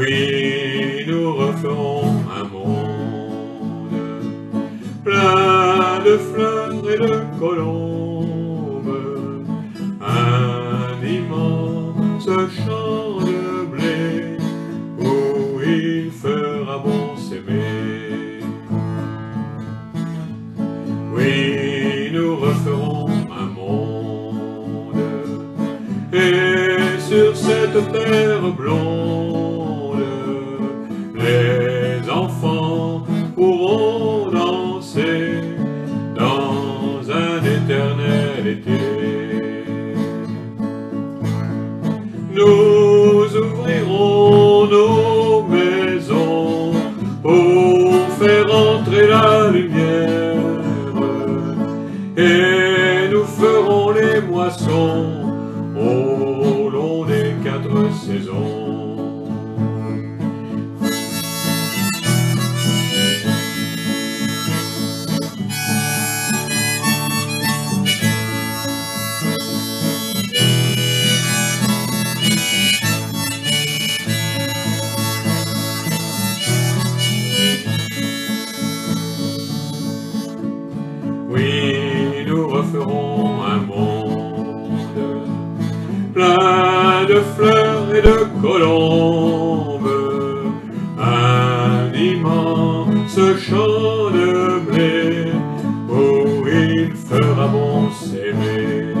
Oui, nous referons un monde plein de fleurs et de colombes, un immense champ de blé où il fera bon s'aimer. Oui, nous referons un monde et sur cette terre blonde, les enfants pourront danser dans un éternel été. Nous ouvrirons nos maisons pour faire entrer la lumière et nous ferons les moissons au long des quatre saisons. plein de fleurs et de colombes, un immense champ de blé où il fera bon s'aimer.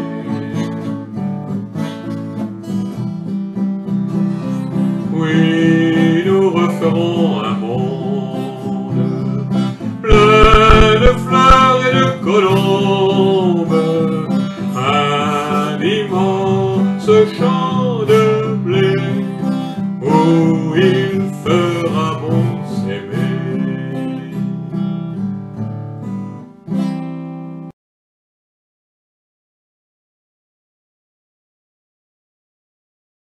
Oui, nous referons un monde plein de fleurs et de colombes. come.